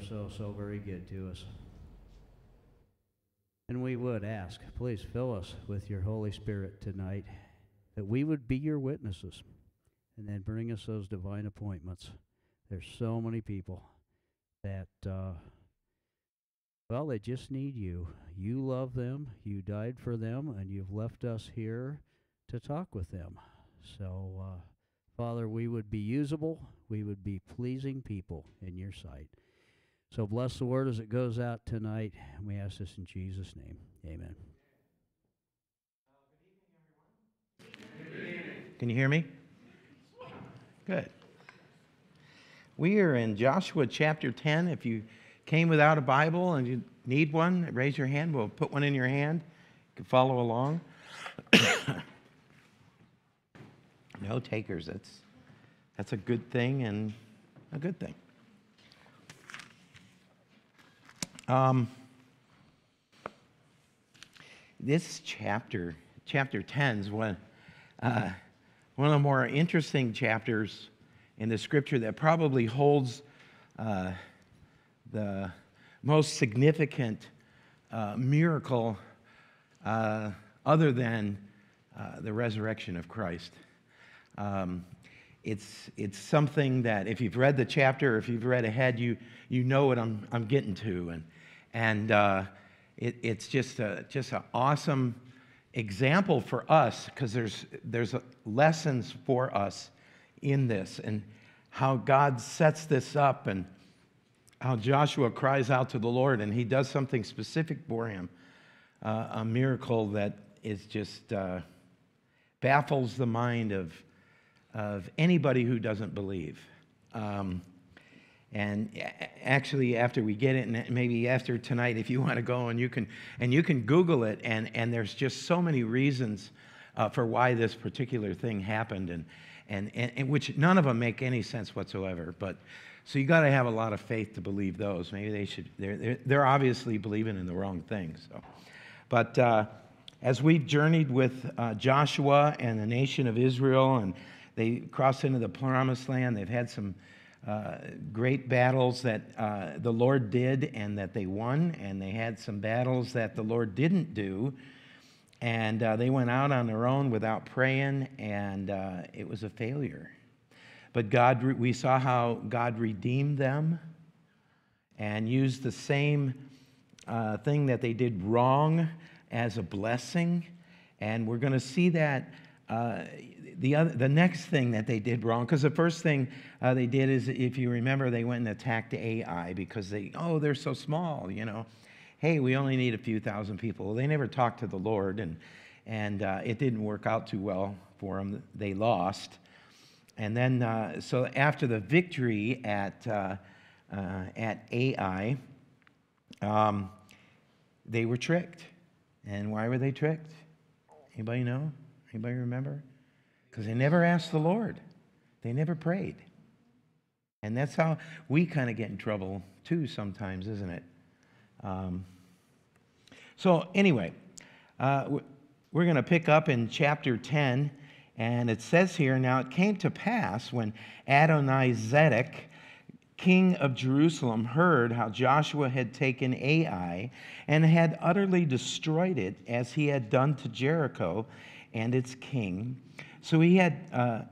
are so, so very good to us. And we would ask, please fill us with your Holy Spirit tonight, that we would be your witnesses, and then bring us those divine appointments. There's so many people that, uh, well, they just need you. You love them, you died for them, and you've left us here to talk with them. So, uh, Father, we would be usable, we would be pleasing people in your sight. So bless the word as it goes out tonight. And we ask this in Jesus' name. Amen. Can you hear me? Good. We are in Joshua chapter 10. If you came without a Bible and you need one, raise your hand. We'll put one in your hand. You can follow along. no takers. That's, that's a good thing and a good thing. Um, this chapter, chapter 10, is one, uh, one of the more interesting chapters in the scripture that probably holds uh, the most significant uh, miracle uh, other than uh, the resurrection of Christ. Um, it's, it's something that if you've read the chapter, if you've read ahead, you, you know what I'm, I'm getting to. And, and uh, it, it's just, a, just an awesome example for us because there's, there's lessons for us in this and how God sets this up and how Joshua cries out to the Lord and he does something specific for him. Uh, a miracle that is just uh, baffles the mind of, of anybody who doesn't believe. Um, and actually, after we get it, and maybe after tonight, if you want to go and you can and you can Google it, and and there's just so many reasons uh, for why this particular thing happened, and, and and, and which none of them make any sense whatsoever. But so you got to have a lot of faith to believe those. Maybe they should. They're they're, they're obviously believing in the wrong things. So, but. Uh, as we've journeyed with uh, Joshua and the nation of Israel, and they crossed into the promised land, they've had some uh, great battles that uh, the Lord did and that they won, and they had some battles that the Lord didn't do. And uh, they went out on their own without praying, and uh, it was a failure. But God, we saw how God redeemed them and used the same uh, thing that they did wrong as a blessing. And we're going to see that the, other, the next thing that they did wrong, because the first thing uh, they did is, if you remember, they went and attacked Ai because they, oh, they're so small, you know. Hey, we only need a few thousand people. Well, they never talked to the Lord, and, and uh, it didn't work out too well for them. They lost. And then, uh, so after the victory at, uh, uh, at Ai, um, they were tricked. And why were they tricked? Anybody know? Anybody remember? Because they never asked the Lord. They never prayed. And that's how we kind of get in trouble too sometimes, isn't it? Um, so, anyway, uh, we're going to pick up in chapter 10, and it says here Now it came to pass when Adonai Zedek, king of Jerusalem, heard how Joshua had taken Ai and had utterly destroyed it as he had done to Jericho and its king. So he had, uh,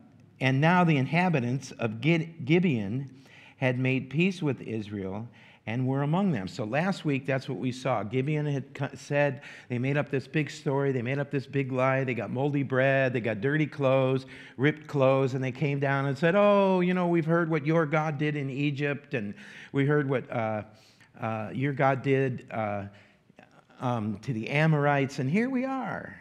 and now the inhabitants of Gibeon had made peace with Israel and were among them. So last week, that's what we saw. Gibeon had said they made up this big story, they made up this big lie. They got moldy bread, they got dirty clothes, ripped clothes, and they came down and said, Oh, you know, we've heard what your God did in Egypt, and we heard what uh, uh, your God did uh, um, to the Amorites, and here we are.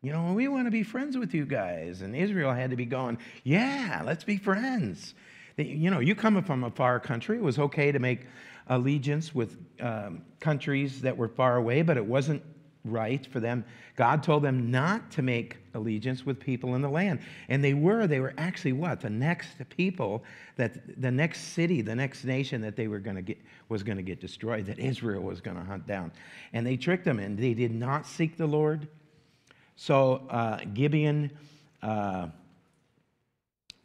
You know, we want to be friends with you guys. And Israel had to be going, yeah, let's be friends. You know, you coming from a far country, it was okay to make allegiance with um, countries that were far away, but it wasn't right for them. God told them not to make allegiance with people in the land. And they were, they were actually what? The next people that the next city, the next nation that they were going to get was going to get destroyed, that Israel was going to hunt down. And they tricked them and they did not seek the Lord. So uh, Gibeon uh,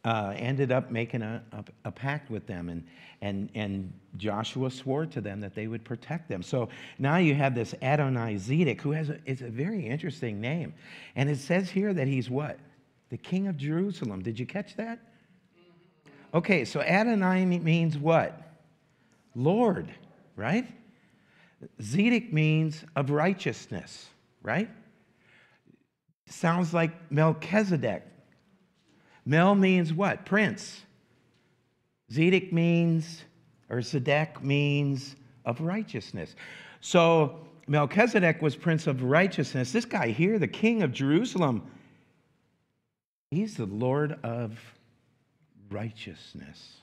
uh, ended up making a, a, a, pact with them, and, and, and Joshua swore to them that they would protect them. So now you have this Adonai Zedek, who has a, it's a very interesting name. And it says here that he's what? The king of Jerusalem. Did you catch that? Okay, so Adonai means what? Lord, right? Zedek means of righteousness, right? Sounds like Melchizedek. Mel means what? Prince. Zedek means, or Zedek means of righteousness. So Melchizedek was prince of righteousness. This guy here, the king of Jerusalem, he's the Lord of righteousness.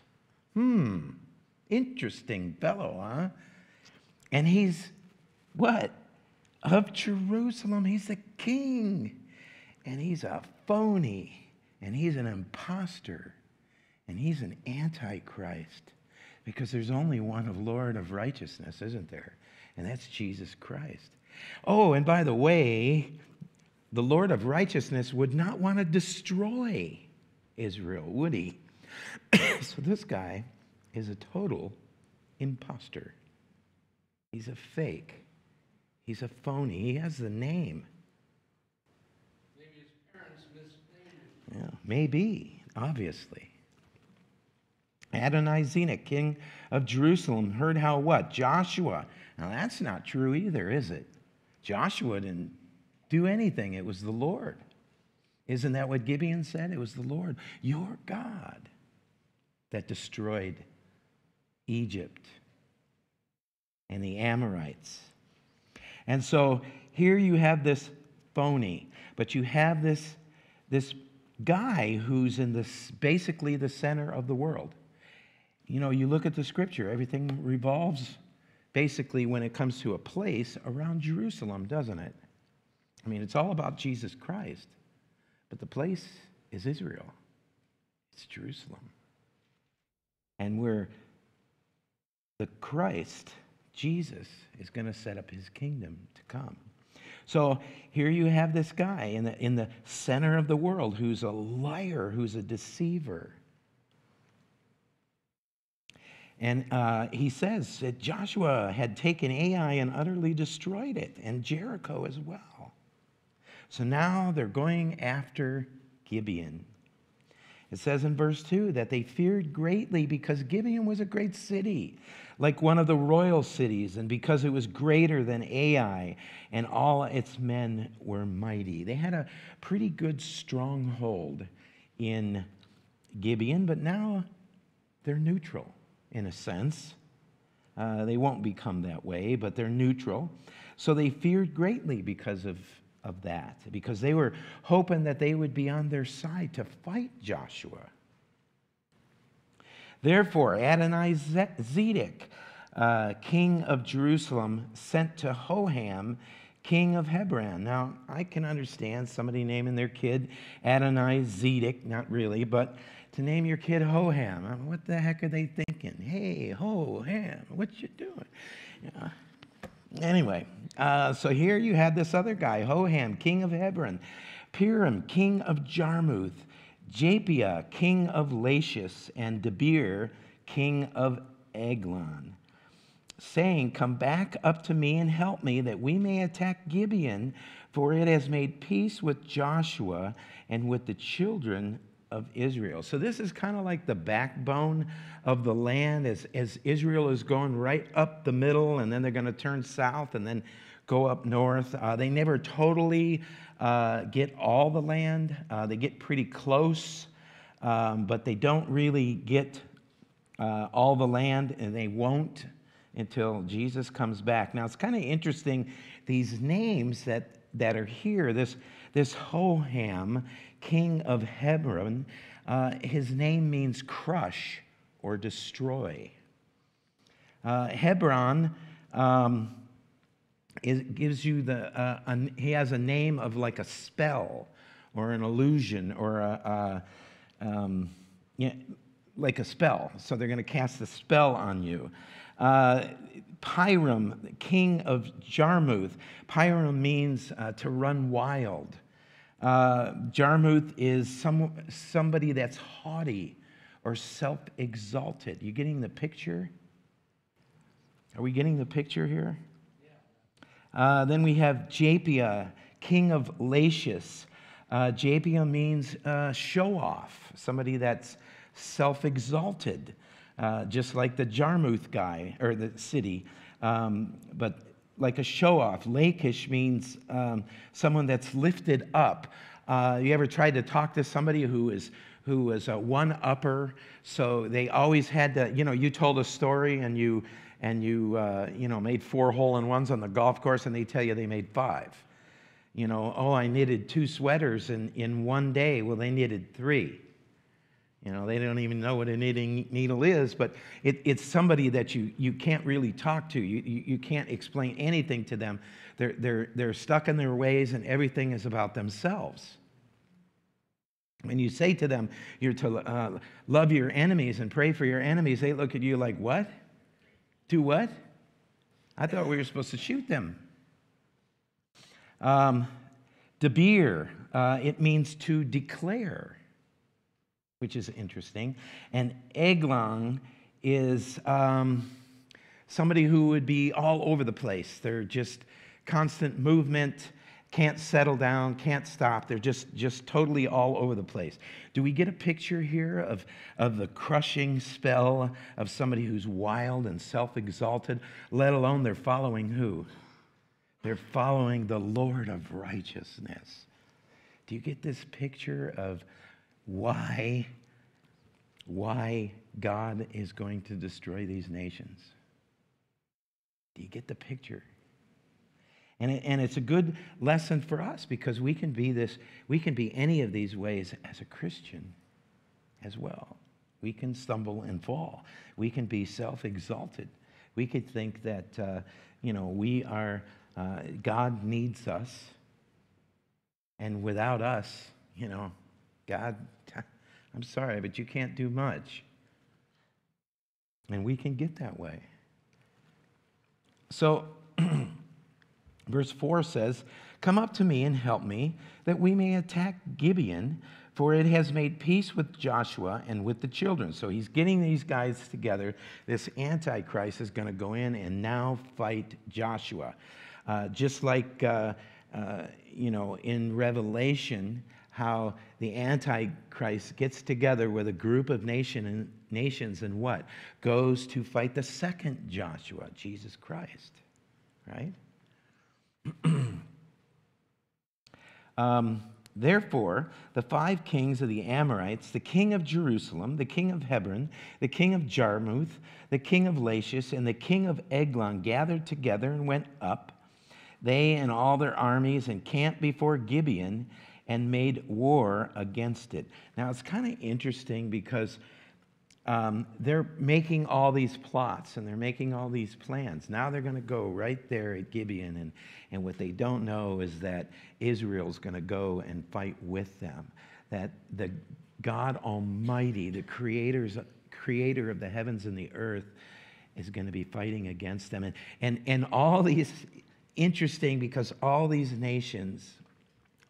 Hmm, interesting fellow, huh? And he's what? Of Jerusalem. He's the king. And he's a phony. And he's an impostor. And he's an antichrist. Because there's only one of Lord of righteousness, isn't there? And that's Jesus Christ. Oh, and by the way, the Lord of righteousness would not want to destroy Israel, would he? so this guy is a total impostor. He's a fake. He's a phony. He has the name. Maybe his parents misnamed him. Yeah, maybe, obviously. Adonai Zedek, king of Jerusalem, heard how what? Joshua. Now that's not true either, is it? Joshua didn't do anything, it was the Lord. Isn't that what Gibeon said? It was the Lord, your God, that destroyed Egypt and the Amorites. And so here you have this phony, but you have this, this guy who's in this basically the center of the world. You know, you look at the scripture, everything revolves basically when it comes to a place around Jerusalem, doesn't it? I mean, it's all about Jesus Christ, but the place is Israel, it's Jerusalem. And where the Christ Jesus is going to set up his kingdom to come. So here you have this guy in the, in the center of the world who's a liar, who's a deceiver. And uh, he says that Joshua had taken Ai and utterly destroyed it, and Jericho as well. So now they're going after Gibeon. It says in verse 2 that they feared greatly because Gibeon was a great city, like one of the royal cities, and because it was greater than Ai, and all its men were mighty. They had a pretty good stronghold in Gibeon, but now they're neutral in a sense. Uh, they won't become that way, but they're neutral. So they feared greatly because of of that because they were hoping that they would be on their side to fight Joshua. Therefore, Adonai Zedek, uh, king of Jerusalem, sent to Hoham, king of Hebron. Now, I can understand somebody naming their kid Adonai Zedek, not really, but to name your kid Hoham, what the heck are they thinking? Hey, Hoham, what you doing? Yeah. Anyway, uh, so here you had this other guy, Hoham, king of Hebron, Piram, king of Jarmuth, Japhia, king of Lachish, and Debir, king of Eglon, saying, Come back up to me and help me, that we may attack Gibeon, for it has made peace with Joshua and with the children of Israel. So this is kind of like the backbone of the land as, as Israel is going right up the middle, and then they're going to turn south and then go up north. Uh, they never totally uh, get all the land. Uh, they get pretty close, um, but they don't really get uh, all the land, and they won't until Jesus comes back. Now, it's kind of interesting, these names that, that are here, this, this Hoham, king of Hebron, uh, his name means crush or destroy. Uh, Hebron um, gives you the, uh, a, he has a name of like a spell or an illusion or a, a um, like a spell. So they're going to cast a spell on you. Uh, Piram, king of Jarmuth. Piram means uh, to run wild. Uh, Jarmuth is some, somebody that's haughty or self exalted. You getting the picture? Are we getting the picture here? Uh, then we have Japhia, king of Lachish. Uh, Japhia means uh, show off, somebody that's self exalted, uh, just like the Jarmuth guy or the city, um, but like a show off. Lachish means um, someone that's lifted up. Uh, you ever tried to talk to somebody who is who was a one upper? So they always had to, you know, you told a story and you and you uh, you know made four hole in ones on the golf course, and they tell you they made five. You know, oh, I knitted two sweaters in, in one day. Well, they knitted three. You know, they don't even know what a knitting needle is, but it, it's somebody that you, you can't really talk to. You, you, you can't explain anything to them. They're, they're, they're stuck in their ways, and everything is about themselves. When you say to them, you're to uh, love your enemies and pray for your enemies, they look at you like, what? Do what? I thought we were supposed to shoot them. Um, uh, it means to declare, which is interesting. And Eglon is um, somebody who would be all over the place. They're just constant movement, can't settle down, can't stop. They're just, just totally all over the place. Do we get a picture here of, of the crushing spell of somebody who's wild and self exalted, let alone they're following who? They're following the Lord of righteousness. Do you get this picture of why, why God is going to destroy these nations? Do you get the picture? And, it, and it's a good lesson for us because we can be this, we can be any of these ways as a Christian as well. We can stumble and fall. We can be self exalted. We could think that, uh, you know, we are, uh, God needs us. And without us, you know, God, I'm sorry, but you can't do much. And we can get that way. So, Verse 4 says, Come up to me and help me, that we may attack Gibeon, for it has made peace with Joshua and with the children. So he's getting these guys together. This Antichrist is going to go in and now fight Joshua. Uh, just like, uh, uh, you know, in Revelation, how the Antichrist gets together with a group of nation and, nations and what? Goes to fight the second Joshua, Jesus Christ, right? um, Therefore, the five kings of the Amorites, the king of Jerusalem, the king of Hebron, the king of Jarmuth, the king of Lachish, and the king of Eglon gathered together and went up, they and all their armies, and camped before Gibeon and made war against it. Now, it's kind of interesting because um, they're making all these plots and they're making all these plans. Now they're going to go right there at Gibeon, and, and what they don't know is that Israel's going to go and fight with them. That the God Almighty, the creators, creator of the heavens and the earth, is going to be fighting against them. And, and, and all these, interesting because all these nations,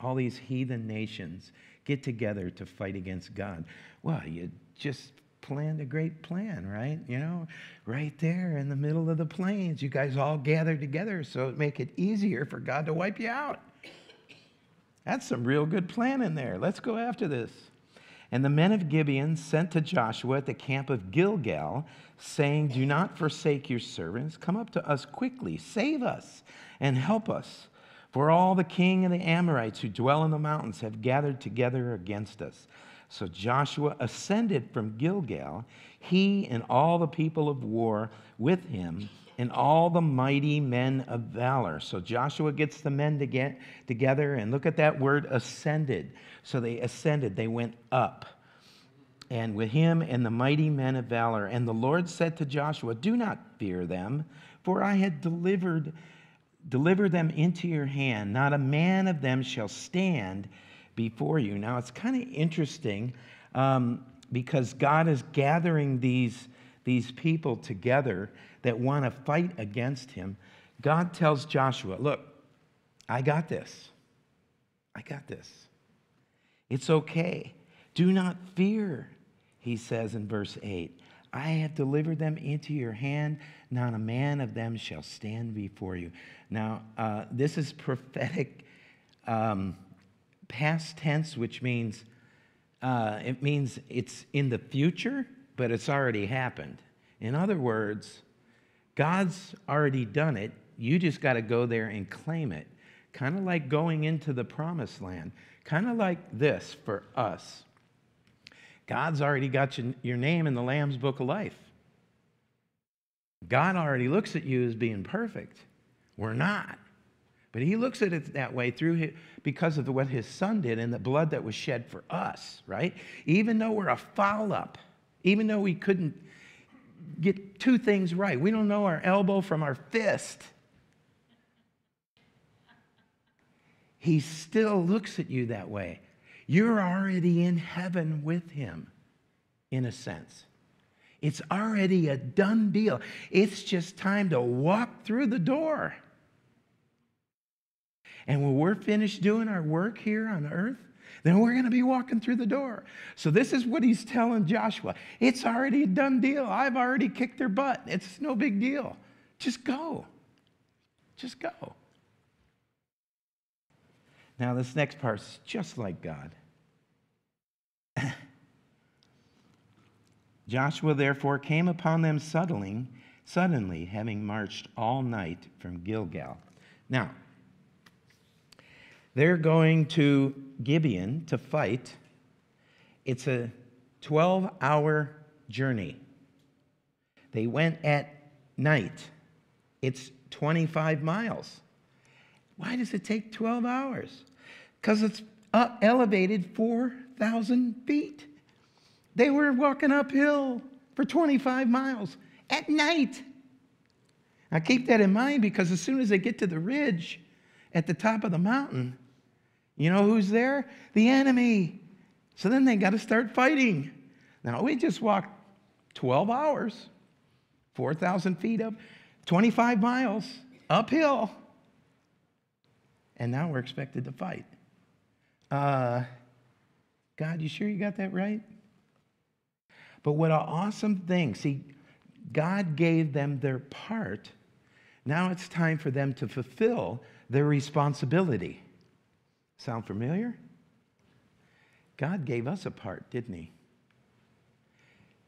all these heathen nations, get together to fight against God. Well, you just planned a great plan, right? You know, right there in the middle of the plains, you guys all gather together so it make it easier for God to wipe you out. That's some real good plan in there. Let's go after this. And the men of Gibeon sent to Joshua at the camp of Gilgal, saying, Do not forsake your servants. Come up to us quickly, save us, and help us. For all the king and the Amorites who dwell in the mountains have gathered together against us. So Joshua ascended from Gilgal, he and all the people of war with him, and all the mighty men of valor. So Joshua gets the men to get together, and look at that word ascended. So they ascended, they went up. And with him and the mighty men of valor. And the Lord said to Joshua, Do not fear them, for I had delivered, delivered them into your hand. Not a man of them shall stand before you. Now, it's kind of interesting um, because God is gathering these, these people together that want to fight against him. God tells Joshua, Look, I got this. I got this. It's okay. Do not fear, he says in verse 8. I have delivered them into your hand. Not a man of them shall stand before you. Now, uh, this is prophetic um, past tense, which means uh, it means it's in the future, but it's already happened. In other words, God's already done it. You just got to go there and claim it. Kind of like going into the promised land. Kind of like this for us. God's already got your name in the Lamb's book of life. God already looks at you as being perfect. We're not. But he looks at it that way through his, because of what his son did and the blood that was shed for us, right? Even though we're a foul up, even though we couldn't get two things right, we don't know our elbow from our fist. He still looks at you that way. You're already in heaven with him, in a sense. It's already a done deal. It's just time to walk through the door. And when we're finished doing our work here on earth, then we're going to be walking through the door. So, this is what he's telling Joshua. It's already a done deal. I've already kicked their butt. It's no big deal. Just go. Just go. Now, this next part is just like God. Joshua therefore came upon them suddenly, suddenly, having marched all night from Gilgal. Now, they're going to Gibeon to fight. It's a 12 hour journey. They went at night. It's 25 miles. Why does it take 12 hours? Because it's elevated 4,000 feet. They were walking uphill for 25 miles at night. Now keep that in mind because as soon as they get to the ridge at the top of the mountain, you know who's there? The enemy. So then they got to start fighting. Now we just walked 12 hours, 4,000 feet up, 25 miles uphill. And now we're expected to fight. Uh, God, you sure you got that right? But what an awesome thing. See, God gave them their part. Now it's time for them to fulfill their responsibility. Sound familiar? God gave us a part, didn't He?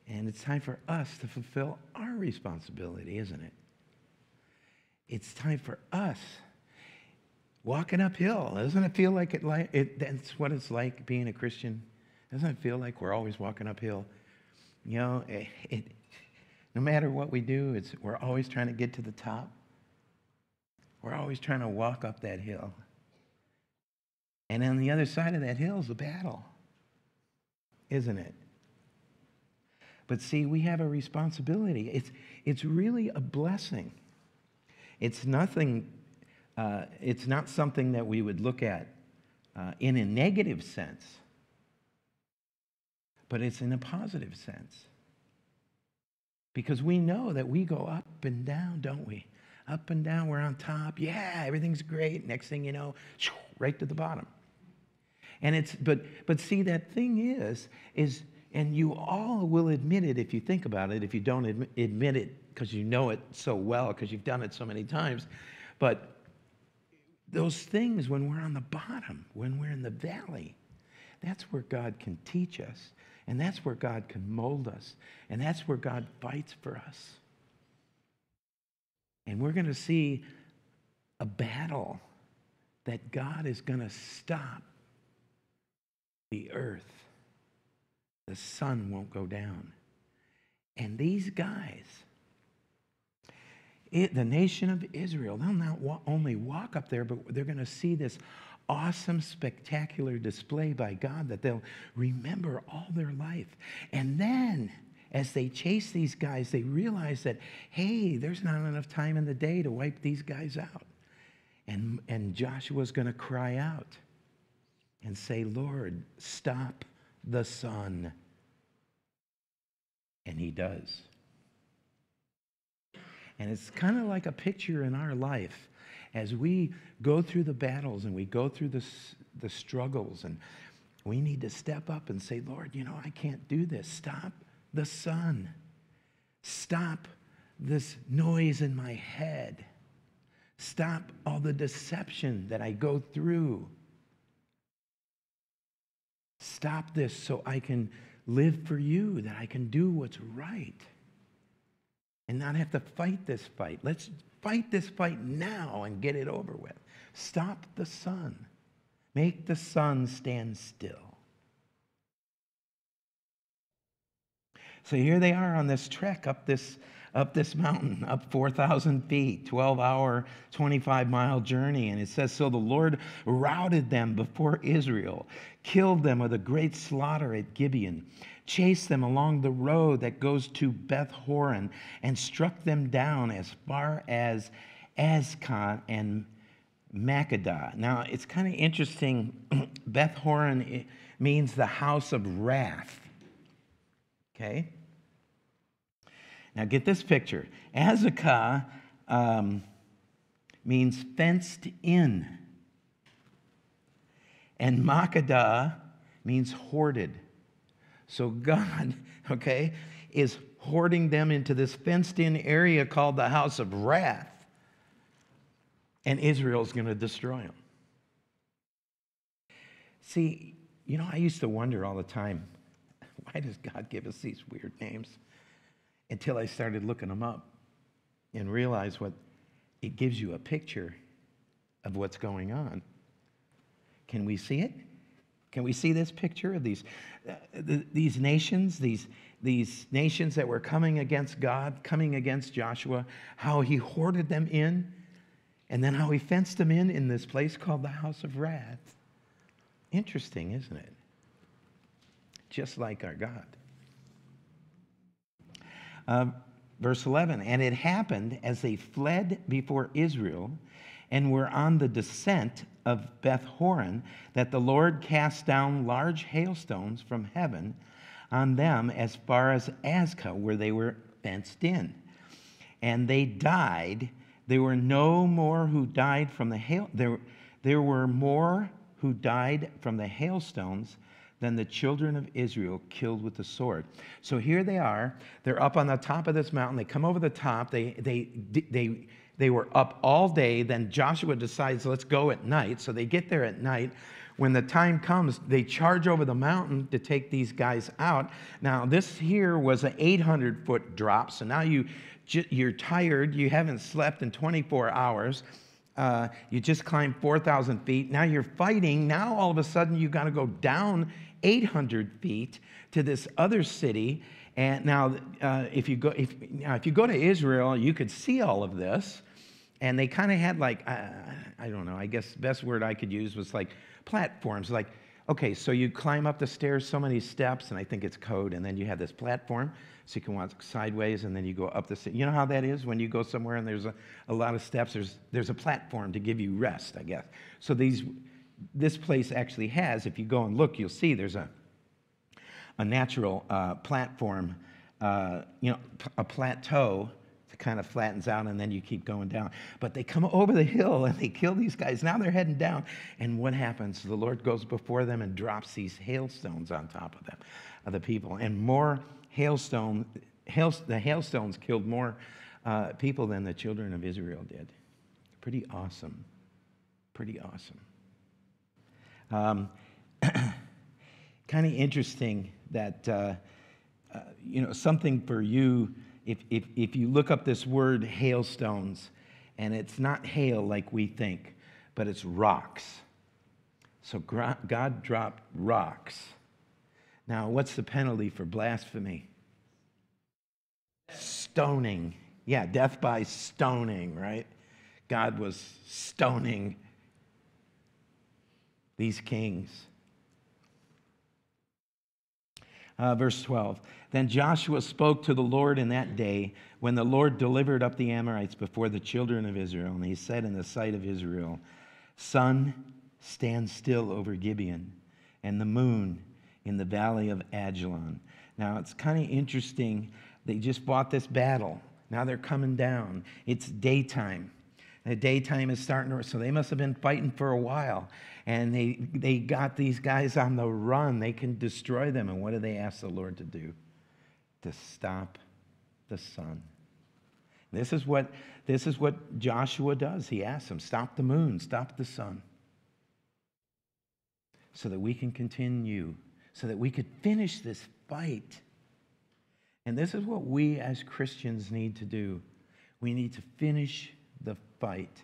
And it's time for us to fulfill our responsibility, isn't it? It's time for us walking uphill. Doesn't it feel like it, like it that's what it's like being a Christian? Doesn't it feel like we're always walking uphill? You know, it, it, no matter what we do, it's, we're always trying to get to the top. We're always trying to walk up that hill. And on the other side of that hill is the battle, isn't it? But see, we have a responsibility. It's, it's really a blessing. It's nothing, uh, it's not something that we would look at uh, in a negative sense, but it's in a positive sense. Because we know that we go up and down, don't we? Up and down, we're on top. Yeah, everything's great. Next thing you know, right to the bottom. And it's, but, but see, that thing is, is, and you all will admit it if you think about it, if you don't admit, admit it because you know it so well, because you've done it so many times. But those things, when we're on the bottom, when we're in the valley, that's where God can teach us. And that's where God can mold us. And that's where God fights for us. And we're going to see a battle that God is going to stop the earth, the sun won't go down. And these guys, it, the nation of Israel, they'll not wa- only walk up there, but they're going to see this awesome, spectacular display by God that they'll remember all their life. And then, as they chase these guys, they realize that, hey, there's not enough time in the day to wipe these guys out. And, and Joshua's going to cry out and say, Lord, stop the sun. And he does. And it's kind of like a picture in our life as we go through the battles and we go through the, the struggles and We need to step up and say, Lord, you know, I can't do this. Stop the sun. Stop this noise in my head. Stop all the deception that I go through. Stop this so I can live for you, that I can do what's right and not have to fight this fight. Let's fight this fight now and get it over with. Stop the sun. Make the sun stand still. So here they are on this trek up this up this mountain, up 4,000 feet, 12 hour, 25 mile journey. And it says, So the Lord routed them before Israel, killed them with a great slaughter at Gibeon, chased them along the road that goes to Beth Horon, and struck them down as far as Azekah and Makkedah. Now, it's kind of interesting. Beth Horon means the house of wrath. Okay? Now, get this picture. Azekah um, means fenced in, and Makkedah means hoarded. So, God, okay, is hoarding them into this fenced in area called the house of wrath and Israel's going to destroy them. See, you know, I used to wonder all the time why does God give us these weird names? Until I started looking them up and realized what it gives you a picture of what's going on. Can we see it? Can we see this picture of these, uh, the, these nations, these, these nations that were coming against God, coming against Joshua, how he hoarded them in? And then how he fenced them in in this place called the house of wrath. Interesting, isn't it? Just like our God. Uh, verse 11 And it happened as they fled before Israel and were on the descent of Beth Horon that the Lord cast down large hailstones from heaven on them as far as Azekah, where they were fenced in. And they died there were no more who died from the hail. There, there were more who died from the hailstones than the children of Israel killed with the sword. So here they are. They're up on the top of this mountain. They come over the top. They, they, they, they were up all day. Then Joshua decides, let's go at night. So they get there at night. When the time comes, they charge over the mountain to take these guys out. Now, this here was an 800 foot drop. So now you you're tired, you haven't slept in 24 hours, uh, you just climbed 4,000 feet, now you're fighting, now all of a sudden you've got to go down 800 feet to this other city. And now, uh, if you go, if, now, if you go to Israel, you could see all of this. And they kind of had like, uh, I don't know, I guess best word I could use was like platforms. Like, okay, so you climb up the stairs so many steps, and I think it's code, and then you have this platform so you can walk sideways and then you go up the you know how that is when you go somewhere and there's a, a lot of steps there's there's a platform to give you rest i guess so these this place actually has if you go and look you'll see there's a a natural uh, platform uh, you know a plateau that kind of flattens out and then you keep going down but they come over the hill and they kill these guys now they're heading down and what happens the lord goes before them and drops these hailstones on top of them of the people and more hailstone, hail, the hailstones killed more uh, people than the children of Israel did. Pretty awesome. Pretty awesome. Um, kind of interesting that, uh, uh, you know, something for you, if, if, if you look up this word hailstones, and it's not hail like we think, but it's rocks. So God dropped rocks now, what's the penalty for blasphemy? Stoning. Yeah, death by stoning, right? God was stoning these kings. Uh, verse 12. Then Joshua spoke to the Lord in that day when the Lord delivered up the Amorites before the children of Israel. And he said in the sight of Israel, Sun, stand still over Gibeon, and the moon in the valley of Ajalon. Now, it's kind of interesting. They just fought this battle. Now they're coming down. It's daytime. The daytime is starting to, so they must have been fighting for a while. And they, they got these guys on the run. They can destroy them. And what do they ask the Lord to do? To stop the sun. This is what, this is what Joshua does. He asks them, stop the moon, stop the sun. So that we can continue, so that we could finish this fight. And this is what we as Christians need to do. We need to finish fight.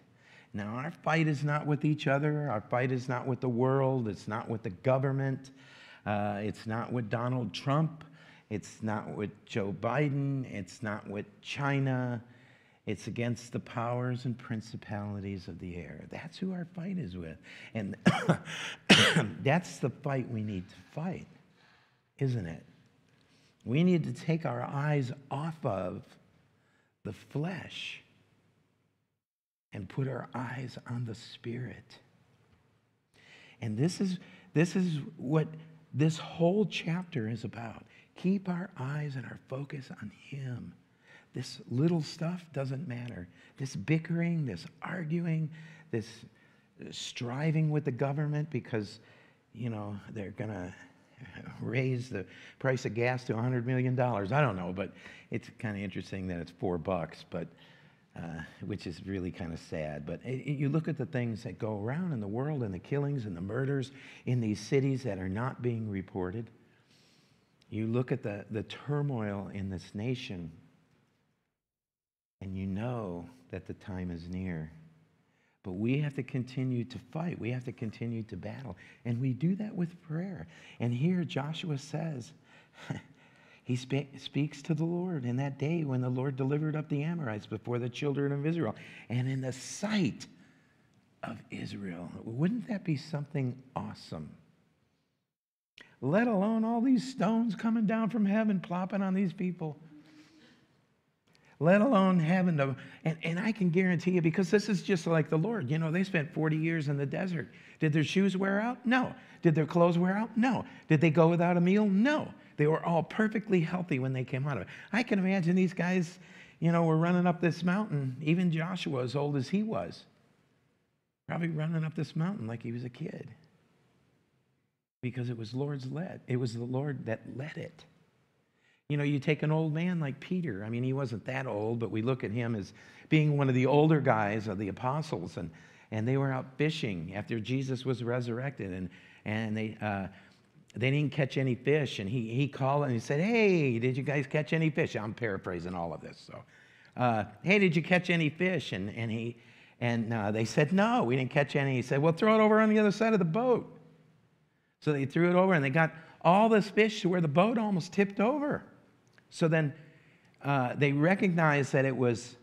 Now, our fight is not with each other. Our fight is not with the world. It's not with the government. Uh, it's not with Donald Trump. It's not with Joe Biden. It's not with China. It's against the powers and principalities of the air. That's who our fight is with. And that's the fight we need to fight, isn't it? We need to take our eyes off of the flesh and put our eyes on the Spirit. And this is, this is what this whole chapter is about. Keep our eyes and our focus on Him. This little stuff doesn't matter. This bickering, this arguing, this striving with the government because, you know, they're going to raise the price of gas to $100 million. I don't know, but it's kind of interesting that it's four bucks, but uh, which is really kind of sad. But it, it, you look at the things that go around in the world and the killings and the murders in these cities that are not being reported. You look at the, the turmoil in this nation, and you know that the time is near. But we have to continue to fight. We have to continue to battle. And we do that with prayer. And here Joshua says, he spe- speaks to the Lord in that day when the Lord delivered up the Amorites before the children of Israel. And in the sight of Israel. Wouldn't that be something awesome? Let alone all these stones coming down from heaven, plopping on these people let alone having to, and, and I can guarantee you, because this is just like the Lord, you know, they spent 40 years in the desert. Did their shoes wear out? No. Did their clothes wear out? No. Did they go without a meal? No. They were all perfectly healthy when they came out of it. I can imagine these guys, you know, were running up this mountain, even Joshua, as old as he was, probably running up this mountain like he was a kid. Because it was Lord's led. It was the Lord that led it. You know, you take an old man like Peter. I mean, he wasn't that old, but we look at him as being one of the older guys of the apostles, and, and they were out fishing after Jesus was resurrected, and, and they, uh, they didn't catch any fish. And he, he called and he said, Hey, did you guys catch any fish? I'm paraphrasing all of this. So, uh, hey, did you catch any fish? And, and, he, and uh, they said, No, we didn't catch any. He said, Well, throw it over on the other side of the boat. So they threw it over, and they got all this fish to where the boat almost tipped over. So then uh, they recognized that it was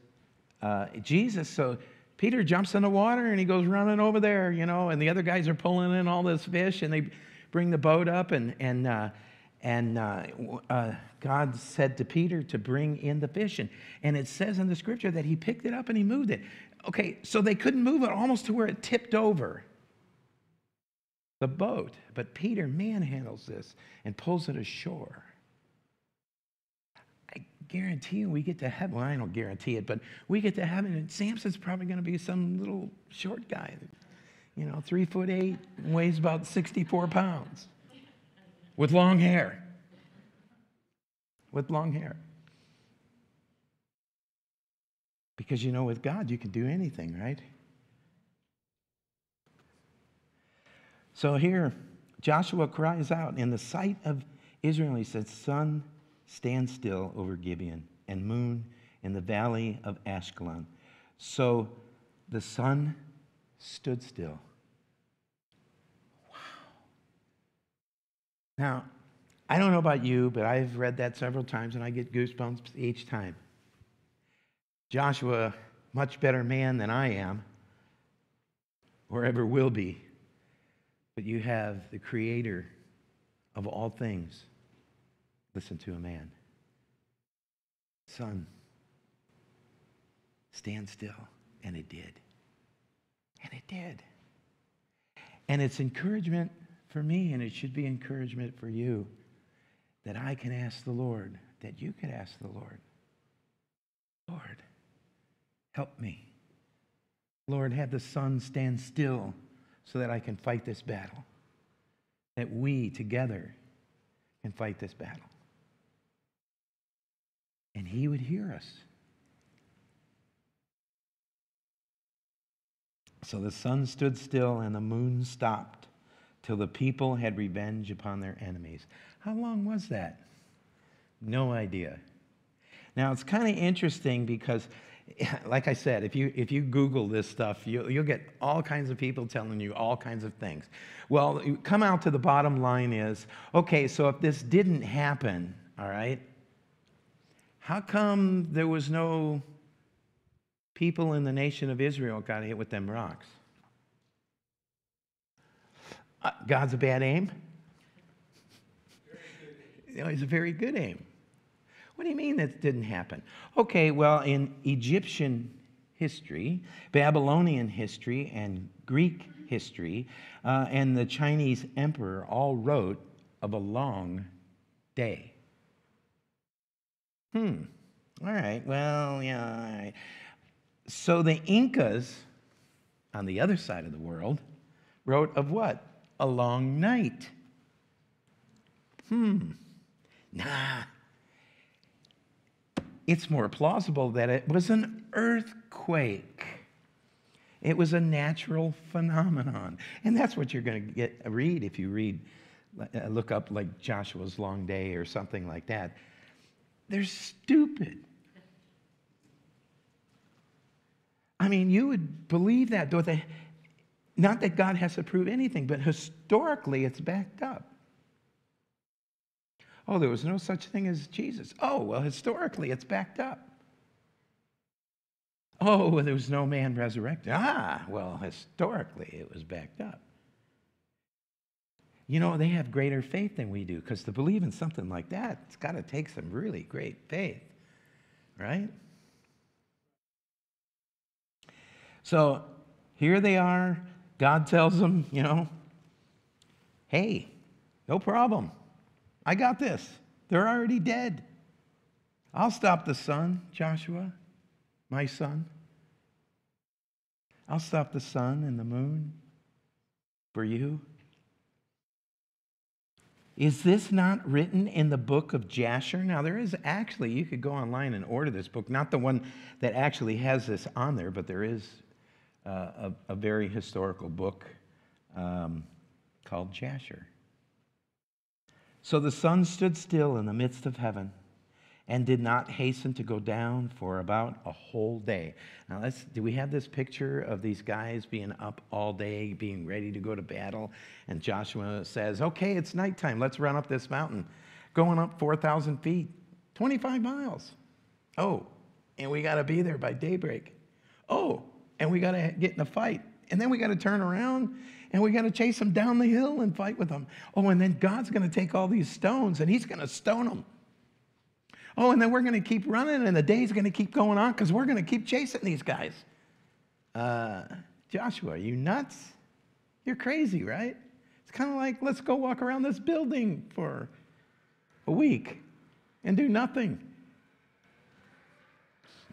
uh, Jesus. So Peter jumps in the water and he goes running over there, you know, and the other guys are pulling in all this fish and they bring the boat up and, and, uh, and uh, uh, God said to Peter to bring in the fish. And, and it says in the scripture that he picked it up and he moved it. Okay, so they couldn't move it almost to where it tipped over the boat. But Peter manhandles this and pulls it ashore I guarantee you we get to heaven. Well, I don't guarantee it, but we get to heaven, and Samson's probably going to be some little short guy, you know, three foot eight, weighs about 64 pounds, with long hair. With long hair. Because you know, with God, you can do anything, right? So here, Joshua cries out in the sight of Israel. He says, Sun, stand still over Gibeon, and moon in the valley of Ashkelon. So the sun stood still. Wow. Now, I don't know about you, but I've read that several times and I get goosebumps each time. Joshua, much better man than I am, or ever will be, but you have the creator of all things Listen to a man. Sun, stand still. And it did. And it did. And it's encouragement for me, and it should be encouragement for you that I can ask the Lord, that you can ask the Lord, Lord, help me. Lord, have the sun stand still so that I can fight this battle. That we together can fight this battle. And he would hear us. So the sun stood still and the moon stopped till the people had revenge upon their enemies. How long was that? No idea. Now it's kind of interesting because, like I said, if you if you Google this stuff, you, you'll get all kinds of people telling you all kinds of things. Well, come out to the bottom line is okay. So if this didn't happen, all right, how come there was no people in the nation of Israel got hit with them rocks? Uh, God's a bad aim? You know, he's a very good aim. What do you mean that didn't happen? Okay, well, in Egyptian history, Babylonian history, and Greek history, uh, and the Chinese emperor all wrote of a long day. Hmm. All right. Well, yeah. So the Incas on the other side of the world wrote of what? A long night. Hmm. Nah. It's more plausible that it was an earthquake. It was a natural phenomenon. And that's what you're going to get read if you read uh, look up like Joshua's long day or something like that. They're stupid. I mean, you would believe that, though. They, not that God has to prove anything, but historically it's backed up. Oh, there was no such thing as Jesus. Oh, well, historically it's backed up. Oh, well, there was no man resurrected. Ah, well, historically it was backed up. You know, they have greater faith than we do because to believe in something like that, it's got to take some really great faith, right? So here they are. God tells them, you know, hey, no problem. I got this. They're already dead. I'll stop the sun, Joshua, my son. I'll stop the sun and the moon for you. Is this not written in the book of Jasher? Now, there is actually, you could go online and order this book, not the one that actually has this on there, but there is a, a, very historical book um, called Jasher. So the sun stood still in the midst of heaven and did not hasten to go down for about a whole day. Now, let's, do we have this picture of these guys being up all day, being ready to go to battle? And Joshua says, Okay, it's nighttime. Let's run up this mountain. Going up 4,000 feet, 25 miles. Oh, and we got to be there by daybreak. Oh, and we got to get in a fight. And then we got to turn around and we got to chase them down the hill and fight with them. Oh, and then God's going to take all these stones and he's going to stone them. Oh, and then we're going to keep running, and the day's going to keep going on because we're going to keep chasing these guys. Uh, Joshua, are you nuts? You're crazy, right? It's kind of like let's go walk around this building for a week and do nothing.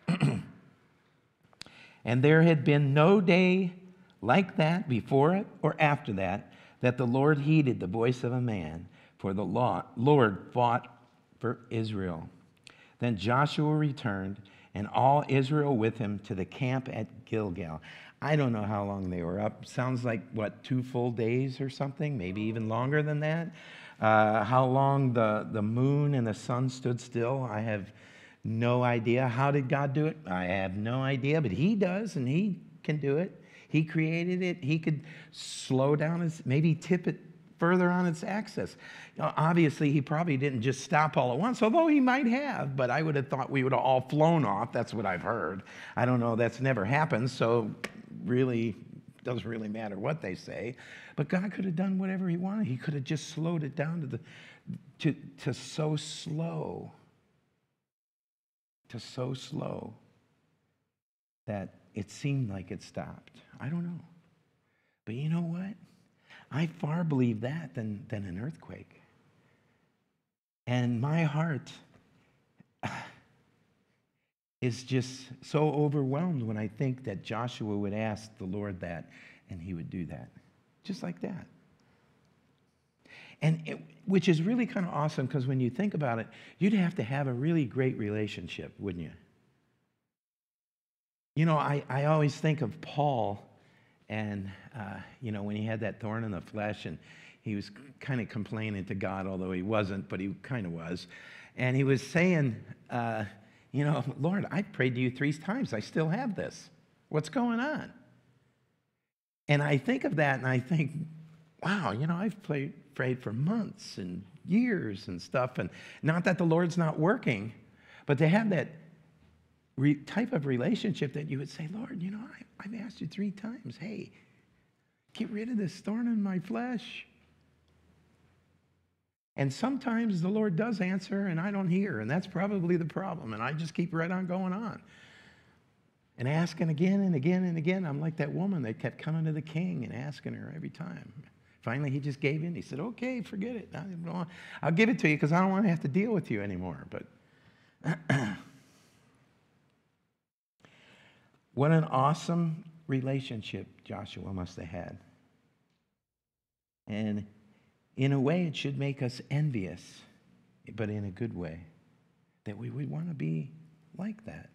and there had been no day like that before it or after that that the Lord heeded the voice of a man, for the Lord fought for Israel. Then Joshua returned, and all Israel with him to the camp at Gilgal. I don't know how long they were up. Sounds like, what, two full days or something? Maybe even longer than that. Uh, how long the, the moon and the sun stood still, I have no idea. How did God do it? I have no idea, but He does, and He can do it. He created it. He could slow down his, maybe tip it further on its axis. You know, obviously, he probably didn't just stop all at once, although he might have, but I would have thought we would have all flown off. That's what I've heard. I don't know, that's never happened, so really doesn't really matter what they say. But God could have done whatever he wanted. He could have just slowed it down to the to, to so slow. To so slow that it seemed like it stopped. I don't know. But you know what? I far believe that than, than an earthquake. And my heart, is just so overwhelmed when I think that Joshua would ask the Lord that and he would do that. Just like that. And it, which is really kind of awesome because when you think about it, you'd have to have a really great relationship, wouldn't you? You know, I, I always think of Paul and, uh, you know, when he had that thorn in the flesh and he was kind of complaining to God, although he wasn't, but he kind of was. And he was saying, uh, you know, Lord, I prayed to you three times. I still have this. What's going on? And I think of that and I think, wow, you know, I've prayed, prayed for months and years and stuff. And not that the Lord's not working, but to have that re- type of relationship that you would say, Lord, you know, I, I've asked you three times, hey, get rid of this thorn in my flesh. And sometimes the Lord does answer and I don't hear, and that's probably the problem. And I just keep right on going on and asking again and again and again. I'm like that woman that kept coming to the king and asking her every time. Finally, he just gave in. He said, Okay, forget it. I'll give it to you because I don't want to have to deal with you anymore. But what an awesome relationship Joshua must have had. And in a way, it should make us envious, but in a good way, that we would want to be like that,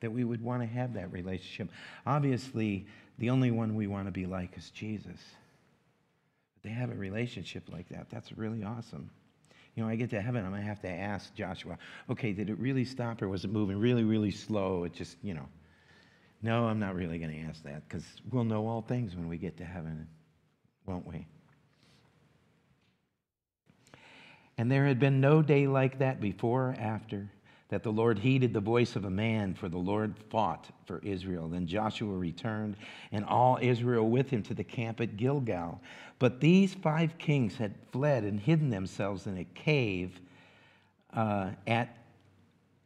that we would want to have that relationship. Obviously, the only one we want to be like is Jesus. They have a relationship like that. That's really awesome. You know, I get to heaven, I'm going to have to ask Joshua, okay, did it really stop or was it moving really, really slow? It just, you know. No, I'm not really going to ask that because we'll know all things when we get to heaven, won't we? And there had been no day like that before or after that the Lord heeded the voice of a man, for the Lord fought for Israel. Then Joshua returned, and all Israel with him to the camp at Gilgal. But these five kings had fled and hidden themselves in a cave uh, at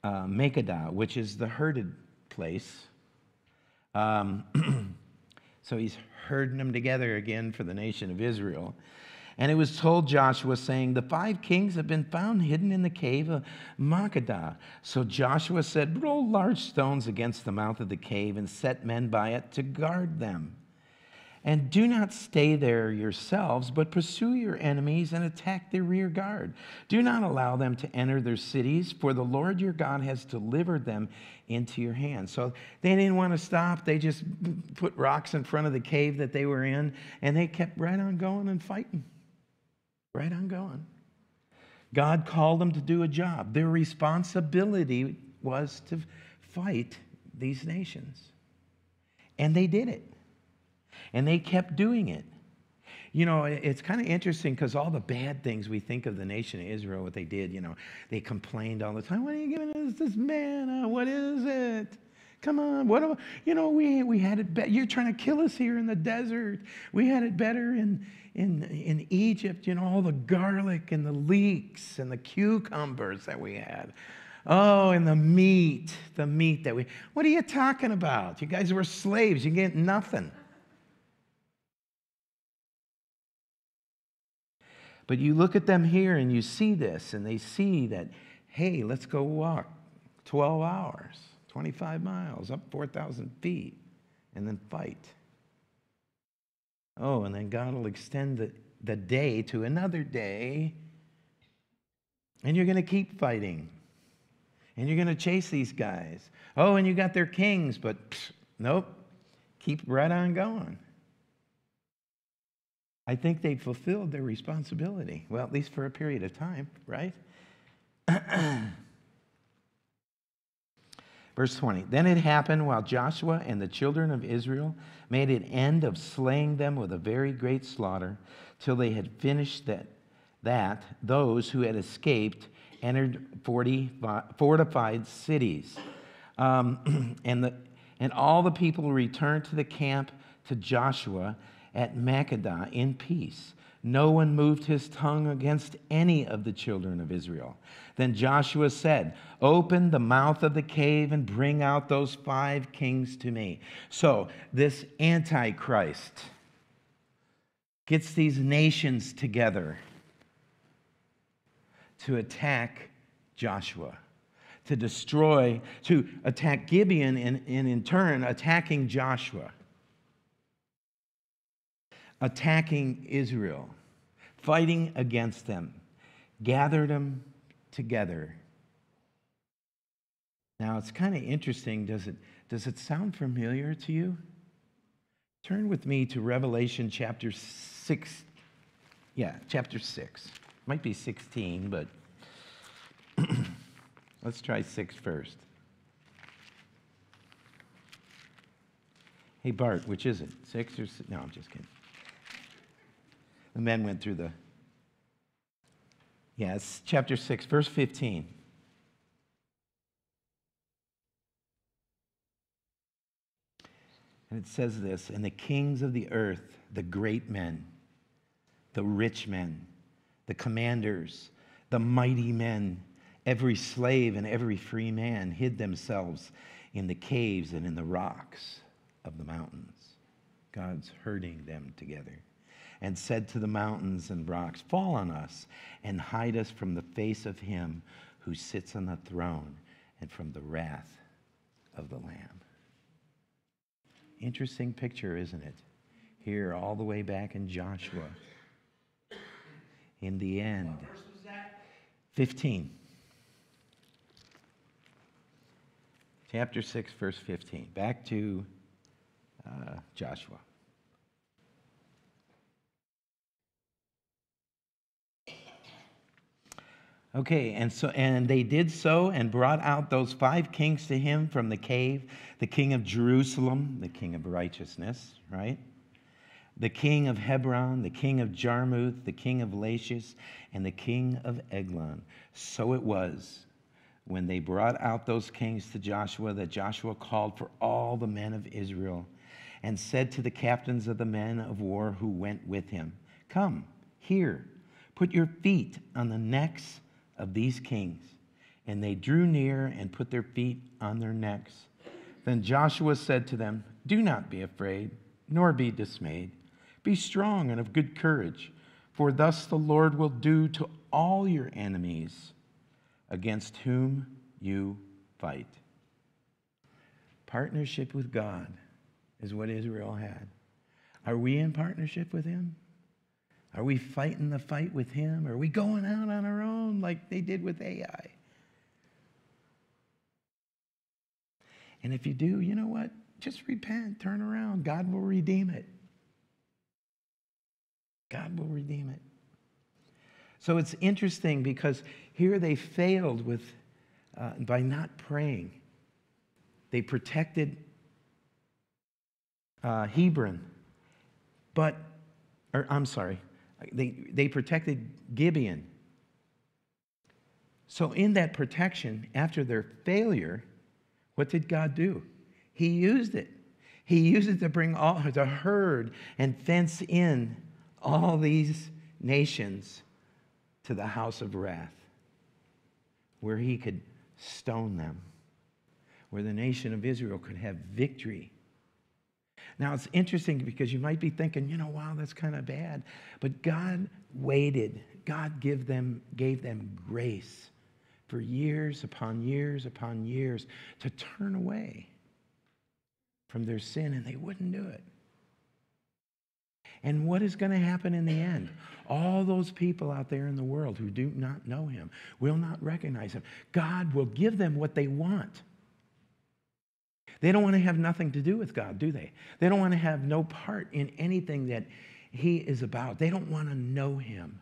uh, Makkedah, which is the herded place. Um, so he's herding them together again for the nation of Israel. And it was told Joshua, saying, The five kings have been found hidden in the cave of Makkedah. So Joshua said, Roll large stones against the mouth of the cave and set men by it to guard them. And do not stay there yourselves, but pursue your enemies and attack their rear guard. Do not allow them to enter their cities, for the Lord your God has delivered them into your hands. So they didn't want to stop. They just put rocks in front of the cave that they were in, and they kept right on going and fighting. Right on going. God called them to do a job. Their responsibility was to fight these nations. And they did it. And they kept doing it. You know, it's kind of interesting because all the bad things we think of the nation of Israel, what they did, you know, they complained all the time. What are you giving us this manna? What is it? Come on, what do, you know, we, we had it better. You're trying to kill us here in the desert. We had it better in, in, in Egypt, you know, all the garlic and the leeks and the cucumbers that we had. Oh, and the meat, the meat that we, what are you talking about? You guys were slaves, you get nothing. But you look at them here and you see this, and they see that, hey, let's go walk 12 hours, 25 miles, up 4,000 feet, and then fight. Oh, and then God will extend the, the day to another day, and you're going to keep fighting. And you're going to chase these guys. Oh, and you got their kings, but psh, nope, keep right on going. I think they fulfilled their responsibility. Well, at least for a period of time, right? Verse 20 Then it happened while Joshua and the children of Israel made an end of slaying them with a very great slaughter, till they had finished that, that those who had escaped entered 40 fortified cities. Um, and, the, and all the people returned to the camp to Joshua at Makkedah in peace. No one moved his tongue against any of the children of Israel. Then Joshua said, Open the mouth of the cave and bring out those five kings to me. So, this Antichrist gets these nations together to attack Joshua, to destroy, to attack Gibeon, and, and in turn, attacking Joshua, attacking Israel, fighting against them, gathered them together. Now, it's kind of interesting. Does it, does it sound familiar to you? Turn with me to Revelation chapter 6. Yeah, chapter 6. Might be 16, but let's try 6 first. Hey, Bart, which is it? 6 or 6? No, I'm just kidding. The men went through the. Yes, yeah, chapter 6, verse 15. And it says this And the kings of the earth, the great men, the rich men, the commanders, the mighty men, every slave and every free man hid themselves in the caves and in the rocks of the mountains. God's herding them together. And said to the mountains and rocks, Fall on us and hide us from the face of him who sits on the throne and from the wrath of the Lamb. Interesting picture, isn't it? Here, all the way back in Joshua. In the end. What verse was that? 15. Chapter 6, verse 15. Back to uh, Joshua. Okay, and so and they did so and brought out those five kings to him from the cave, the king of Jerusalem, the king of righteousness, right? The king of Hebron, the king of Jarmuth, the king of Lachish, and the king of Eglon. So it was when they brought out those kings to Joshua that Joshua called for all the men of Israel and said to the captains of the men of war who went with him, Come, here, put your feet on the necks of these kings. And they drew near and put their feet on their necks. Then Joshua said to them, Do not be afraid, nor be dismayed. Be strong and of good courage, for thus the Lord will do to all your enemies against whom you fight. Partnership with God is what Israel had. Are we in partnership with Him? Are we fighting the fight with Him? Are we going out on our own like they did with Ai? And if you do, you know what? Just repent, turn around. God will redeem it. God will redeem it. So it's interesting because here they failed with uh, by not praying. They protected uh, Hebron, but, or I'm sorry, they, they protected Gibeon. So, in that protection, after their failure, what did God do? He used it. He used it to bring all the herd and fence in all these nations to the house of wrath, where he could stone them, where the nation of Israel could have victory now, it's interesting because you might be thinking, you know, wow, that's kind of bad. But God waited. God give them, gave them grace for years upon years upon years to turn away from their sin, and they wouldn't do it. And what is going to happen in the end? All those people out there in the world who do not know him will not recognize him. God will give them what they want. They don't want to have nothing to do with God, do they? They don't want to have no part in anything that He is about. They don't want to know Him.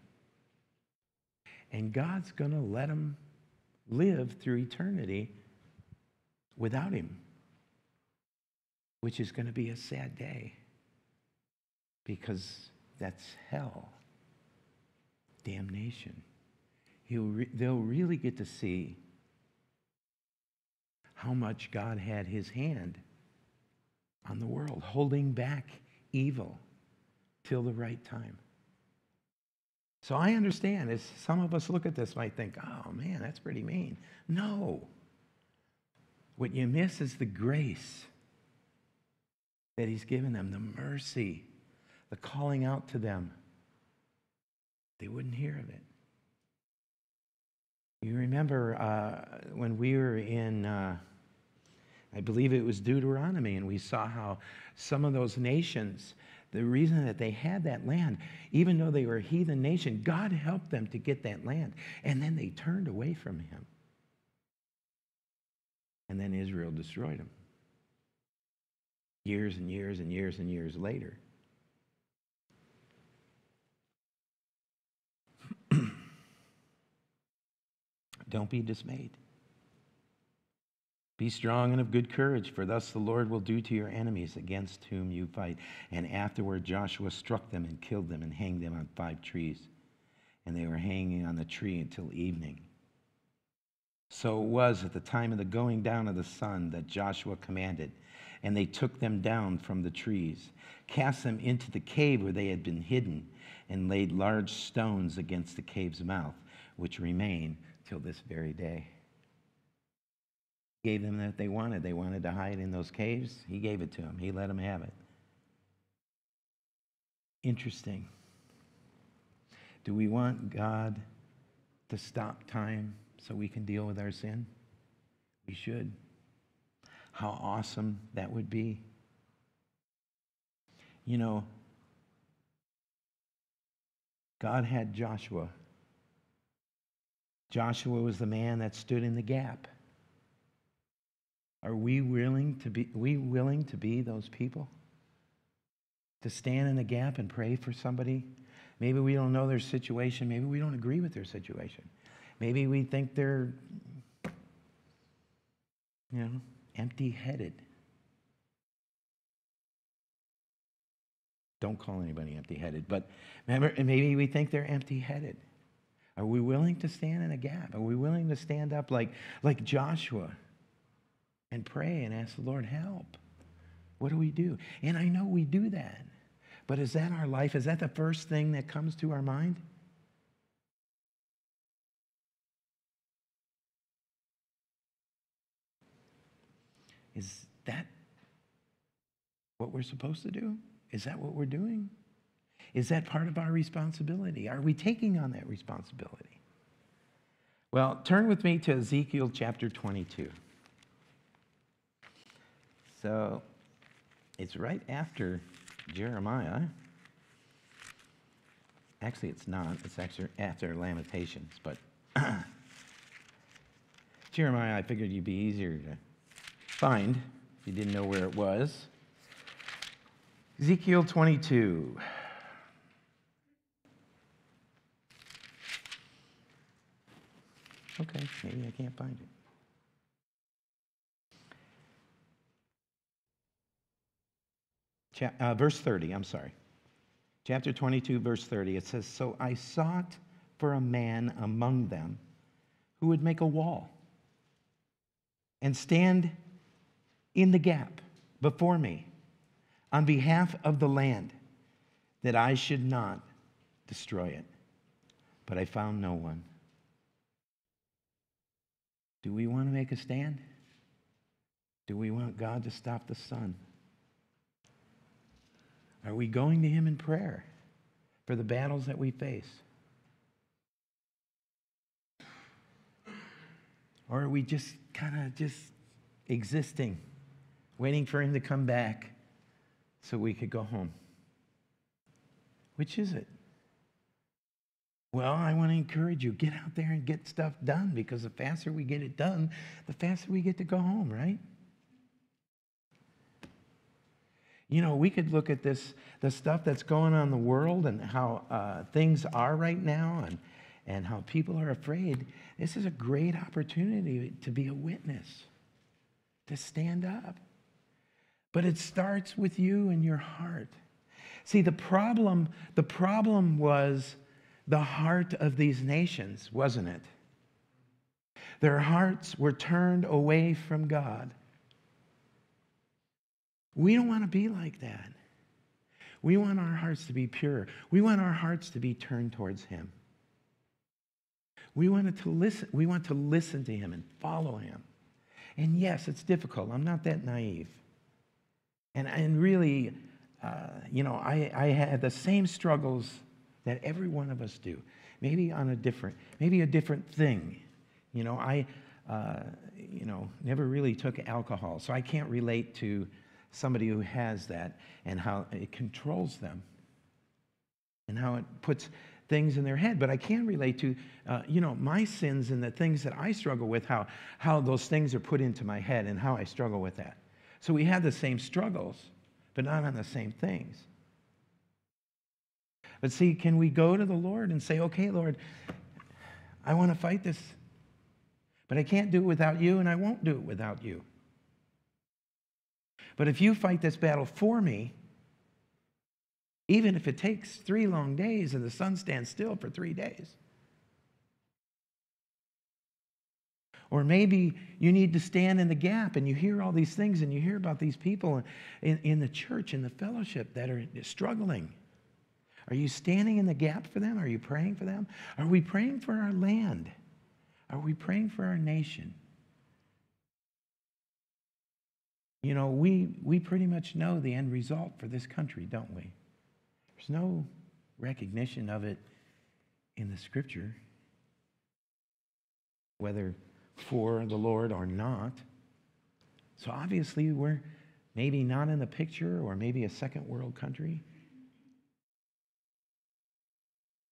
And God's going to let them live through eternity without Him, which is going to be a sad day because that's hell, damnation. Re- they'll really get to see how much God had his hand on the world, holding back evil till the right time. So I understand as some of us look at this might think, oh man, that's pretty mean. No. What you miss is the grace that he's given them, the mercy, the calling out to them. They wouldn't hear of it. You remember uh, when we were in, uh, I believe it was Deuteronomy, and we saw how some of those nations, the reason that they had that land, even though they were a heathen nation, God helped them to get that land. And then they turned away from him. And then Israel destroyed them. Years and years and years and years later. Don't be dismayed. Be strong and of good courage, for thus the Lord will do to your enemies against whom you fight. And afterward Joshua struck them and killed them and hanged them on five trees. And they were hanging on the tree until evening. So it was at the time of the going down of the sun that Joshua commanded, and they took them down from the trees, cast them into the cave where they had been hidden, and laid large stones against the cave's mouth, which remain till this very day. Gave them that they wanted. They wanted to hide in those caves. He gave it to them. He let them have it. Interesting. Do we want God to stop time so we can deal with our sin? We should. How awesome that would be. You know, God had Joshua. Joshua was the man that stood in the gap. Are we willing to be we willing to be those people? To stand in the gap and pray for somebody? Maybe we don't know their situation, maybe we don't agree with their situation. Maybe we think they're you know, empty-headed. Don't call anybody empty-headed, but remember maybe we think they're empty-headed. Are we willing to stand in a gap? Are we willing to stand up like, like Joshua and pray and ask the Lord, help? What do we do? And I know we do that. But is that our life? Is that the first thing that comes to our mind? Is that what we're supposed to do? Is that what we're doing? Is that part of our responsibility? Are we taking on that responsibility? Well, turn with me to Ezekiel chapter 22. So it's right after Jeremiah. Actually, it's not. It's actually after Lamentations, but Jeremiah, I figured you'd be easier to find if you didn't know where it was. Ezekiel 22. Okay, maybe I can't find it. Uh, verse 30, I'm sorry. Chapter 22, verse 30, it says, So I sought for a man among them who would make a wall and stand in the gap before me on behalf of the land, that I should not destroy it. But I found no one. Do we want to make a stand? Do we want God to stop the sun? Are we going to Him in prayer for the battles that we face? Or are we just kind of just existing, waiting for Him to come back so we could go home? Which is it? Well, I want to encourage you get out there and get stuff done because the faster we get it done, the faster we get to go home, right? You know, we could look at this, the stuff that's going on in the world and how uh, things are right now and, and how people are afraid. This is a great opportunity to be a witness, to stand up. But it starts with you and your heart. See, the problem, the problem was the heart of these nations, wasn't it? Their hearts were turned away from God. We don't want to be like that. We want our hearts to be pure. We want our hearts to be turned towards Him. We want to listen. We want to listen to Him and follow Him. And yes, it's difficult. I'm not that naive. And, and really, uh, you know, I, I had the same struggles that every one of us do. Maybe on a different, maybe a different thing You know, I, uh, you know, never really took alcohol, so I can't relate to somebody who has that and how it controls them and how it puts things in their head. But I can relate to, uh, you know, my sins and the things that I struggle with, how, how those things are put into my head and how I struggle with that. So we have the same struggles, but not on the same things. But see, can we go to the Lord and say, okay, Lord, I want to fight this, but I can't do it without you, and I won't do it without you. But if you fight this battle for me, even if it takes three long days and the sun stands still for three days. Or maybe you need to stand in the gap and you hear all these things and you hear about these people in, in the church, in the fellowship that are struggling. Are you standing in the gap for them? Are you praying for them? Are we praying for our land? Are we praying for our nation? You know, we, we pretty much know the end result for this country, don't we? There's no recognition of it in the scripture, whether for the Lord or not. So obviously, we're maybe not in the picture or maybe a second world country.